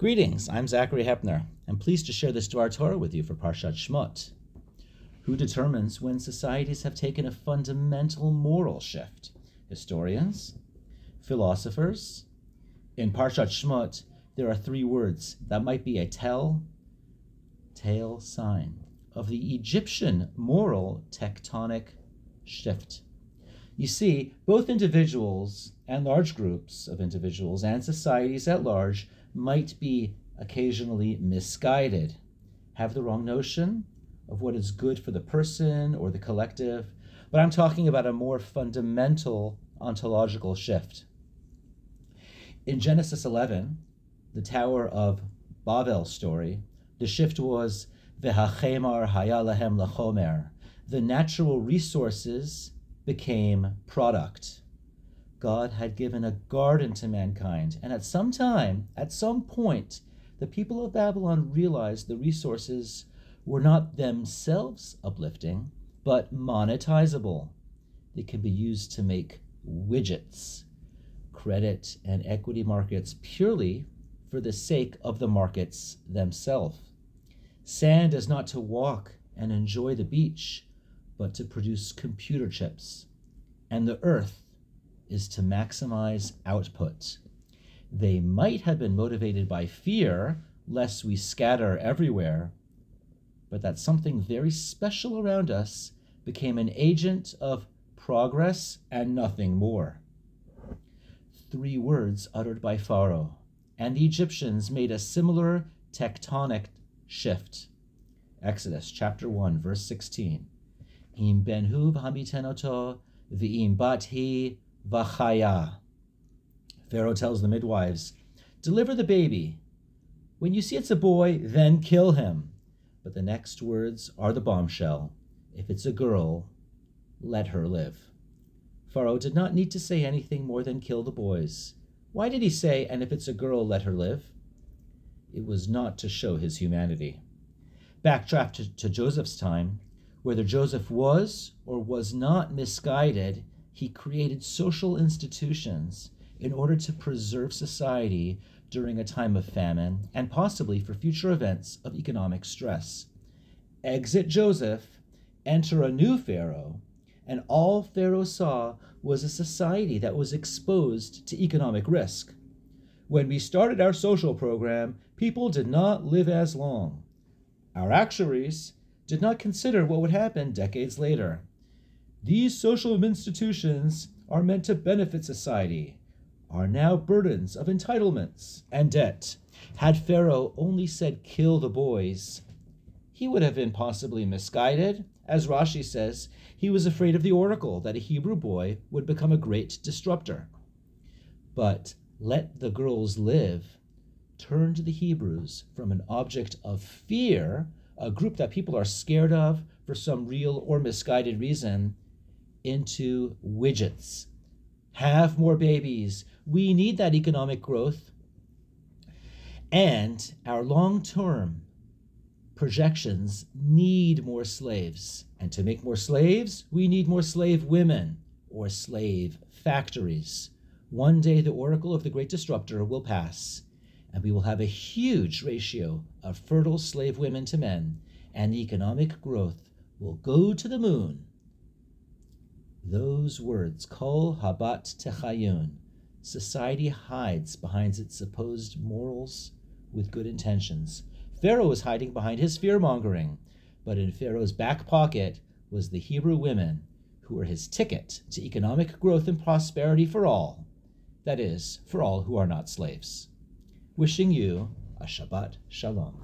Greetings, I'm Zachary Hepner. I'm pleased to share this Dvar Torah with you for Parshat Shmot. Who determines when societies have taken a fundamental moral shift? Historians? Philosophers? In Parshat Shmot, there are three words that might be a tell, tale sign of the Egyptian moral tectonic shift. You see, both individuals and large groups of individuals and societies at large might be occasionally misguided, have the wrong notion of what is good for the person or the collective, but I'm talking about a more fundamental ontological shift. In Genesis 11, the Tower of Babel story, the shift was hayalahem. The natural resources became product. God had given a garden to mankind. And at some time, at some point, the people of Babylon realized the resources were not themselves uplifting, but monetizable. They can be used to make widgets, credit and equity markets purely for the sake of the markets themselves. Sand is not to walk and enjoy the beach, but to produce computer chips. And the earth is to maximize output. They might have been motivated by fear, lest we scatter everywhere, but that something very special around us became an agent of progress and nothing more. Three words uttered by Pharaoh, and the Egyptians made a similar tectonic shift. Exodus chapter 1, verse 16. Im benhu v'hamitenoto v'im bat hi v'chaya. Pharaoh tells the midwives, Deliver the baby. When you see it's a boy, then kill him. But the next words are the bombshell. If it's a girl, let her live. Pharaoh did not need to say anything more than kill the boys. Why did he say, and if it's a girl, let her live? It was not to show his humanity. Backtrack to, to Joseph's time, whether Joseph was or was not misguided, he created social institutions in order to preserve society during a time of famine and possibly for future events of economic stress. Exit Joseph, enter a new Pharaoh, and all Pharaoh saw was a society that was exposed to economic risk. When we started our social program, people did not live as long. Our actuaries did not consider what would happen decades later. These social institutions are meant to benefit society, are now burdens of entitlements and debt. Had Pharaoh only said, kill the boys, he would have been possibly misguided. As Rashi says, he was afraid of the oracle that a Hebrew boy would become a great disruptor. But let the girls live turned the Hebrews from an object of fear, a group that people are scared of for some real or misguided reason, into widgets. Have more babies. We need that economic growth. And our long term projections need more slaves. And to make more slaves, we need more slave women or slave factories. One day, the oracle of the great disruptor will pass, and we will have a huge ratio of fertile slave women to men, and economic growth will go to the moon those words, Kol Habat Techayun, society hides behind its supposed morals with good intentions. Pharaoh was hiding behind his fear mongering, but in Pharaoh's back pocket was the Hebrew women who were his ticket to economic growth and prosperity for all. That is, for all who are not slaves. Wishing you a Shabbat Shalom.